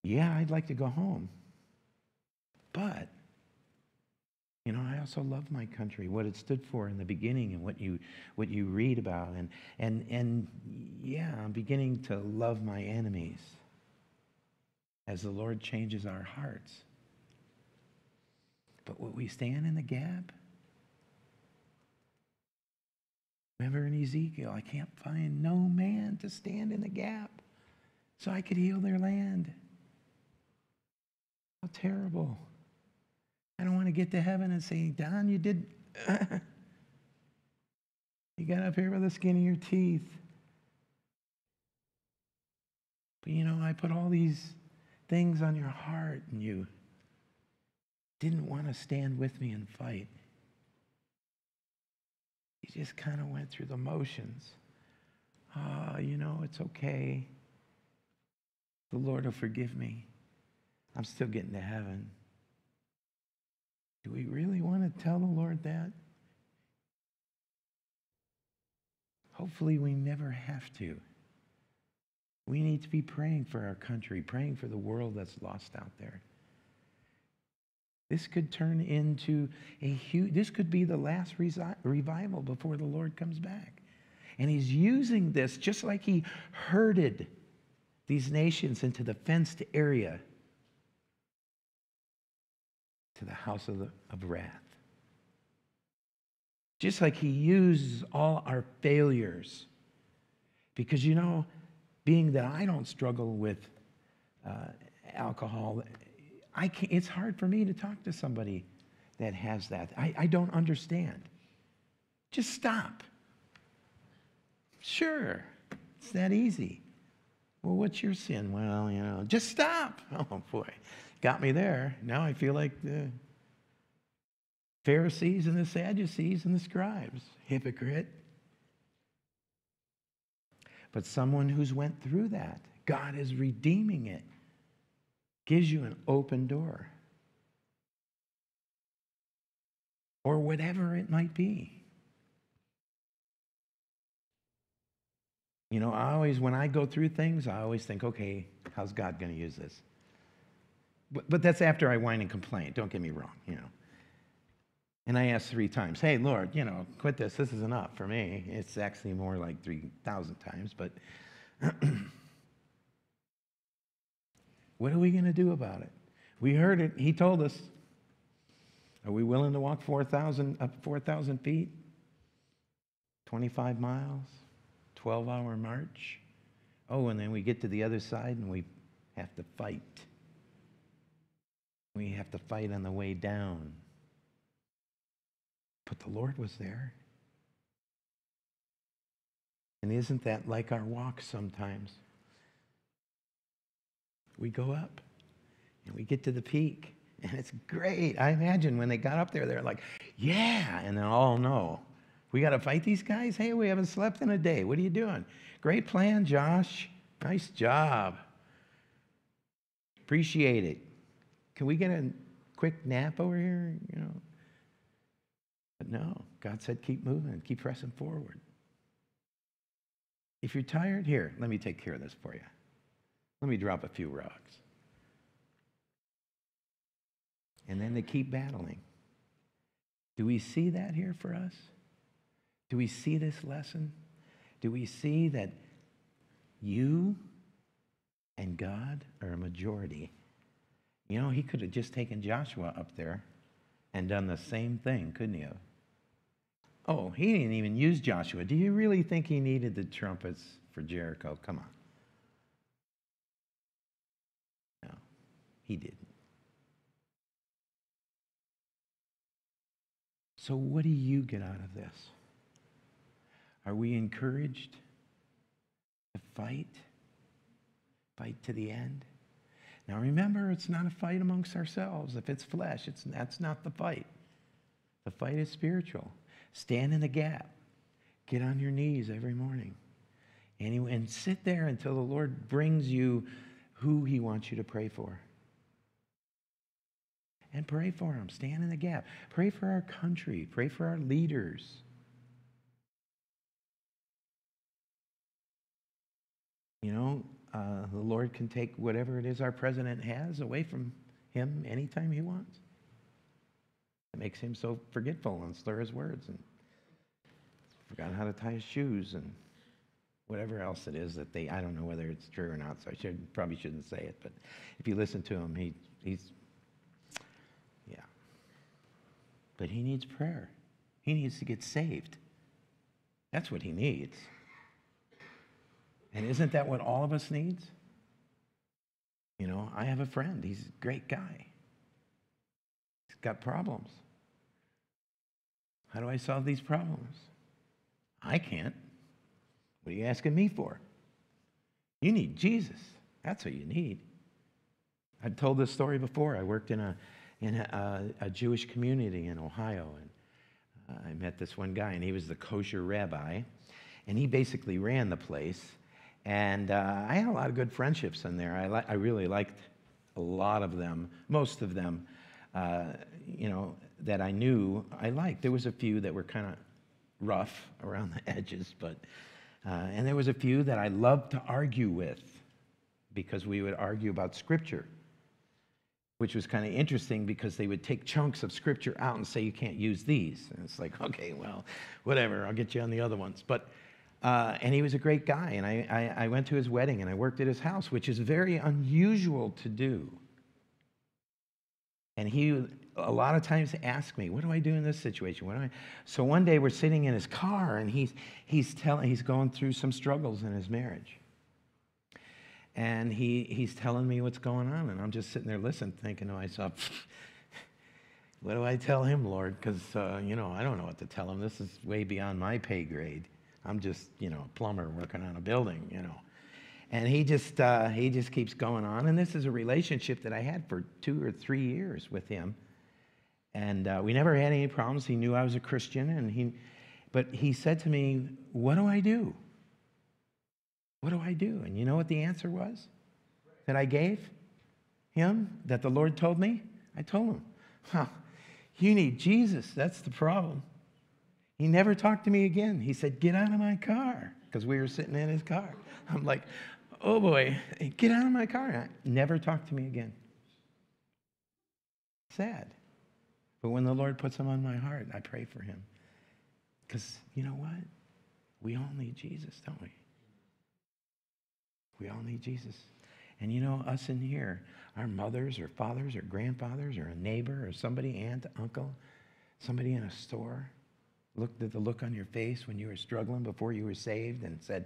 Yeah, I'd like to go home. But, you know, I also love my country, what it stood for in the beginning and what you, what you read about. And, and, and yeah, I'm beginning to love my enemies as the Lord changes our hearts. But will we stand in the gap? Remember in Ezekiel, I can't find no man to stand in the gap so I could heal their land. How terrible. I don't want to get to heaven and say, Don, you did. you got up here with the skin of your teeth. But you know, I put all these things on your heart and you didn't want to stand with me and fight. You just kind of went through the motions. Ah, oh, you know, it's okay. The Lord will forgive me. I'm still getting to heaven. Do we really want to tell the Lord that? Hopefully, we never have to. We need to be praying for our country, praying for the world that's lost out there. This could turn into a huge, this could be the last resi- revival before the Lord comes back. And he's using this just like he herded these nations into the fenced area to the house of, the, of wrath. Just like he uses all our failures. Because, you know, being that I don't struggle with uh, alcohol, I can't, it's hard for me to talk to somebody that has that. I, I don't understand. Just stop. Sure, it's that easy. Well, what's your sin? Well, you know, just stop. Oh, boy. Got me there. Now I feel like the Pharisees and the Sadducees and the scribes. Hypocrite. But someone who's went through that, God is redeeming it, gives you an open door. Or whatever it might be. You know, I always, when I go through things, I always think, okay, how's God going to use this? But, but that's after I whine and complain. Don't get me wrong, you know. And I asked three times, hey, Lord, you know, quit this. This is enough for me. It's actually more like 3,000 times, but what are we going to do about it? We heard it. He told us. Are we willing to walk 4,000 up 4,000 feet? 25 miles? 12 hour march? Oh, and then we get to the other side and we have to fight. We have to fight on the way down. But the Lord was there. And isn't that like our walk sometimes? We go up and we get to the peak, and it's great. I imagine when they got up there, they're like, yeah. And then, all no, we got to fight these guys? Hey, we haven't slept in a day. What are you doing? Great plan, Josh. Nice job. Appreciate it. Can we get a quick nap over here, you know. But no, God said keep moving, keep pressing forward. If you're tired, here, let me take care of this for you. Let me drop a few rocks. And then they keep battling. Do we see that here for us? Do we see this lesson? Do we see that you and God are a majority? You know, he could have just taken Joshua up there and done the same thing, couldn't he have? Oh, he didn't even use Joshua. Do you really think he needed the trumpets for Jericho? Come on. No, he didn't. So, what do you get out of this? Are we encouraged to fight? Fight to the end? Now remember, it's not a fight amongst ourselves. If it's flesh, it's, that's not the fight. The fight is spiritual. Stand in the gap. Get on your knees every morning. And, and sit there until the Lord brings you who he wants you to pray for. And pray for them. Stand in the gap. Pray for our country. Pray for our leaders. You know, uh, the Lord can take whatever it is our president has away from him anytime he wants. It makes him so forgetful and slur his words and forgot how to tie his shoes and whatever else it is that they, I don't know whether it's true or not, so I should, probably shouldn't say it, but if you listen to him, he, he's, yeah. But he needs prayer. He needs to get saved. That's what he needs. And isn't that what all of us needs? You know, I have a friend. He's a great guy. He's got problems. How do I solve these problems? I can't. What are you asking me for? You need Jesus. That's what you need. I've told this story before. I worked in a, in a, a Jewish community in Ohio, and uh, I met this one guy, and he was the kosher rabbi, and he basically ran the place. And uh, I had a lot of good friendships in there. I, li- I really liked a lot of them, most of them, uh, you know, that I knew I liked. There was a few that were kind of rough around the edges, but, uh, and there was a few that I loved to argue with because we would argue about Scripture, which was kind of interesting because they would take chunks of Scripture out and say, you can't use these. And it's like, okay, well, whatever, I'll get you on the other ones. But uh, and he was a great guy. And I, I, I, went to his wedding and I worked at his house, which is very unusual to do. And he a lot of times asked me, "What do I do in this situation? What do I?" So one day we're sitting in his car and he's he's telling he's going through some struggles in his marriage. And he he's telling me what's going on, and I'm just sitting there listening, thinking to myself. What do I tell him, Lord? Because, uh, you know, I don't know what to tell him. This is way beyond my pay grade. I'm just, you know, a plumber working on a building, you know. And he just, uh, he just keeps going on. And this is a relationship that I had for two or three years with him. And uh, we never had any problems. He knew I was a Christian. And he, but he said to me, What do I do? What do I do? And you know what the answer was that I gave him, that the Lord told me? I told him, huh, You need Jesus. That's the problem. He never talked to me again. He said, Get out of my car, because we were sitting in his car. I'm like, Oh boy, get out of my car. Never talked to me again. Sad. But when the Lord puts him on my heart, I pray for him. Because you know what? We all need Jesus, don't we? We all need Jesus. And you know, us in here, our mothers or fathers or grandfathers or a neighbor or somebody, aunt, uncle, somebody in a store, looked at the look on your face when you were struggling before you were saved and said,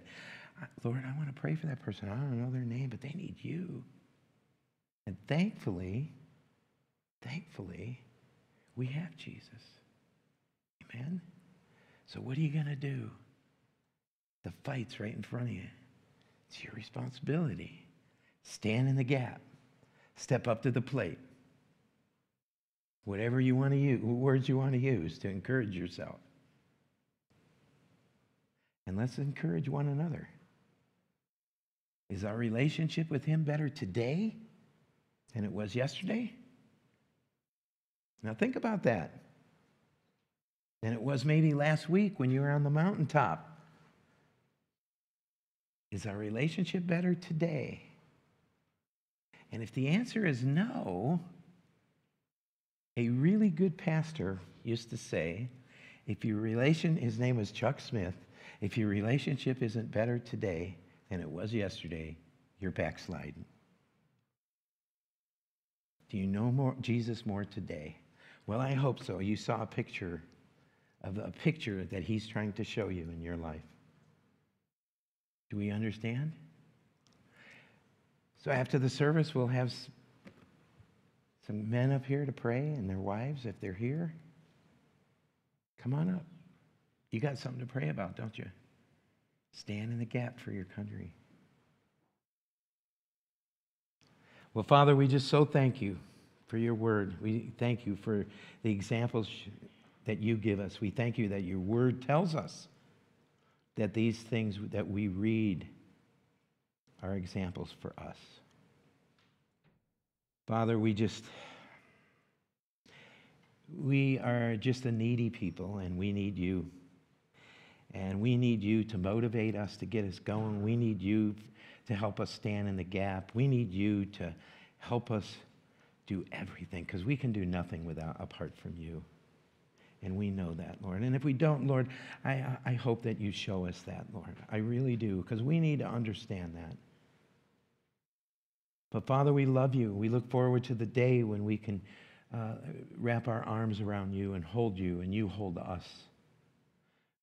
Lord, I want to pray for that person. I don't know their name, but they need you. And thankfully, thankfully, we have Jesus. Amen? So, what are you going to do? The fight's right in front of you. It's your responsibility. Stand in the gap, step up to the plate. Whatever you want to use, words you want to use to encourage yourself. And let's encourage one another. Is our relationship with Him better today than it was yesterday? Now, think about that. Than it was maybe last week when you were on the mountaintop. Is our relationship better today? And if the answer is no, a really good pastor used to say, if your relation, his name was Chuck Smith, if your relationship isn't better today than it was yesterday, you're backsliding. Do you know more Jesus more today? Well, I hope so. You saw a picture of a picture that he's trying to show you in your life. Do we understand? So after the service, we'll have some men up here to pray and their wives if they're here. Come on up. You got something to pray about, don't you? Stand in the gap for your country. Well, Father, we just so thank you for your word. We thank you for the examples that you give us. We thank you that your word tells us that these things that we read are examples for us. Father, we just we are just a needy people and we need you. And we need you to motivate us to get us going. We need you to help us stand in the gap. We need you to help us do everything because we can do nothing without apart from you. And we know that, Lord. And if we don't, Lord, I, I hope that you show us that, Lord. I really do because we need to understand that. But Father, we love you. We look forward to the day when we can uh, wrap our arms around you and hold you and you hold us.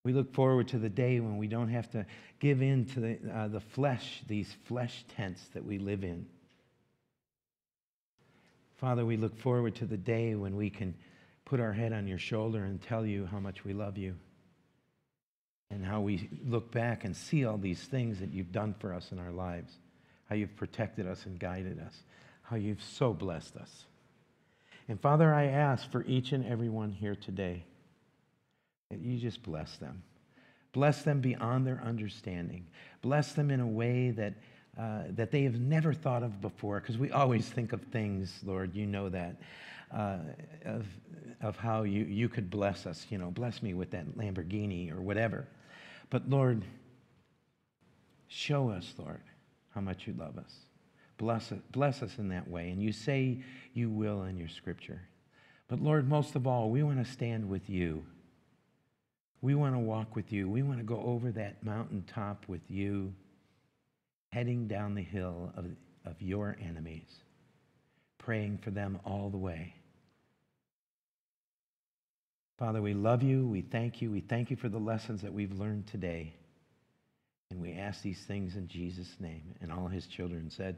We look forward to the day when we don't have to give in to the, uh, the flesh, these flesh tents that we live in. Father, we look forward to the day when we can put our head on your shoulder and tell you how much we love you and how we look back and see all these things that you've done for us in our lives, how you've protected us and guided us, how you've so blessed us. And Father, I ask for each and every one here today that you just bless them. Bless them beyond their understanding. Bless them in a way that, uh, that they have never thought of before, because we always think of things, Lord, you know that, uh, of, of how you, you could bless us. You know, bless me with that Lamborghini or whatever. But Lord, show us, Lord, how much you love us. Bless, it, bless us in that way. And you say you will in your scripture. But Lord, most of all, we want to stand with you. We want to walk with you. We want to go over that mountaintop with you, heading down the hill of, of your enemies, praying for them all the way. Father, we love you. We thank you. We thank you for the lessons that we've learned today. And we ask these things in Jesus' name. And all his children said,